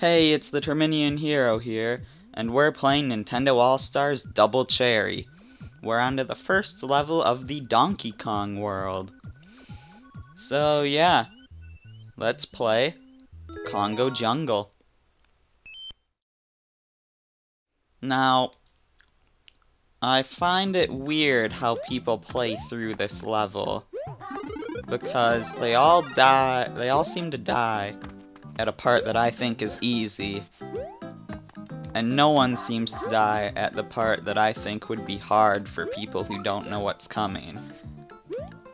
Hey, it's the Terminian Hero here, and we're playing Nintendo All-Stars Double Cherry. We're onto the first level of the Donkey Kong world. So, yeah, let's play Kongo Jungle. Now, I find it weird how people play through this level. Because they all die, they all seem to die at a part that I think is easy. And no one seems to die at the part that I think would be hard for people who don't know what's coming.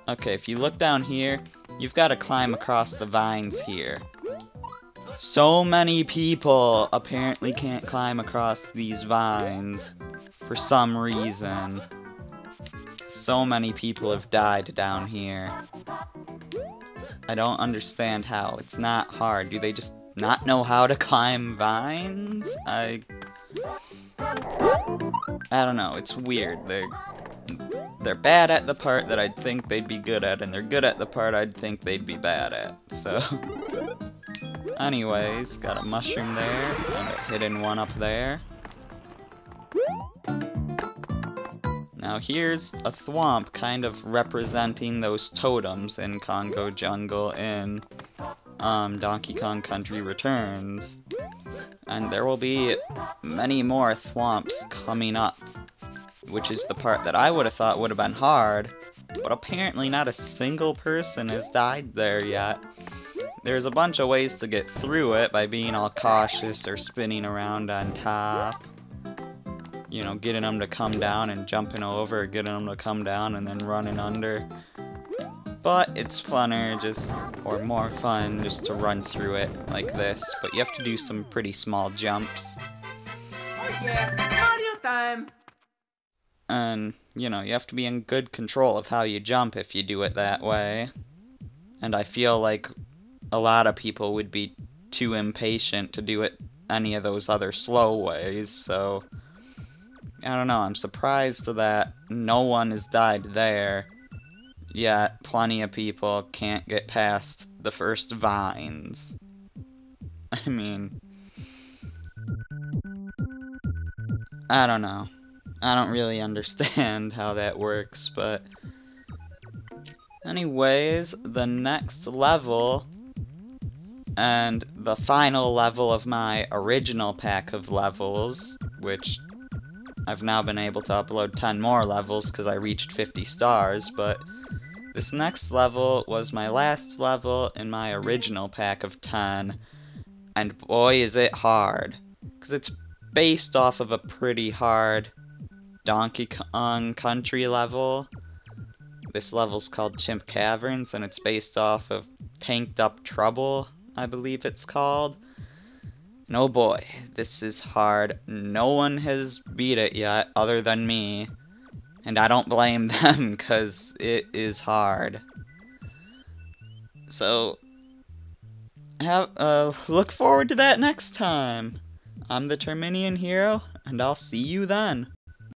Okay, if you look down here, you've got to climb across the vines here. So many people apparently can't climb across these vines for some reason. So many people have died down here. I don't understand how. It's not hard. Do they just not know how to climb vines? I... I don't know. It's weird. They're... They're bad at the part that I'd think they'd be good at, and they're good at the part I'd think they'd be bad at, so... Anyways, got a mushroom there, and a hidden one up there. Now here's a thwomp kind of representing those totems in Kongo Jungle in um, Donkey Kong Country Returns. And there will be many more thwomps coming up, which is the part that I would have thought would have been hard, but apparently not a single person has died there yet. There's a bunch of ways to get through it by being all cautious or spinning around on top you know, getting them to come down and jumping over, getting them to come down and then running under. But it's funner just, or more fun just to run through it like this. But you have to do some pretty small jumps. Yeah, Mario time! And, you know, you have to be in good control of how you jump if you do it that way. And I feel like a lot of people would be too impatient to do it any of those other slow ways, so I don't know, I'm surprised that no one has died there, yet plenty of people can't get past the first vines. I mean... I don't know. I don't really understand how that works, but... Anyways, the next level and the final level of my original pack of levels, which I've now been able to upload 10 more levels because I reached 50 stars, but this next level was my last level in my original pack of 10, and boy is it hard. Because it's based off of a pretty hard Donkey Kong Country level. This level's called Chimp Caverns, and it's based off of Tanked Up Trouble, I believe it's called. And oh boy, this is hard. No one has beat it yet, other than me. And I don't blame them, because it is hard. So, have, uh, look forward to that next time. I'm the Terminian Hero, and I'll see you then.